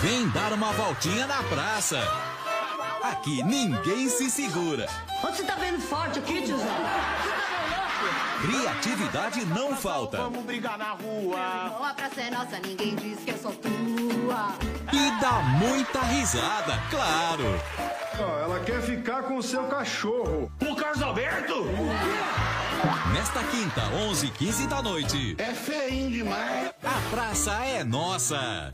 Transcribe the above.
Vem dar uma voltinha na praça. Aqui ninguém se segura. Onde você tá vendo forte aqui, tiozão? Você tá Criatividade não falta. Vamos brigar na rua. A praça é nossa, ninguém diz que eu sou tua. E dá muita risada, claro. Ela quer ficar com o seu cachorro. O Carlos Alberto? Nesta quinta, 11 15 da noite. É feinho demais. A praça é nossa.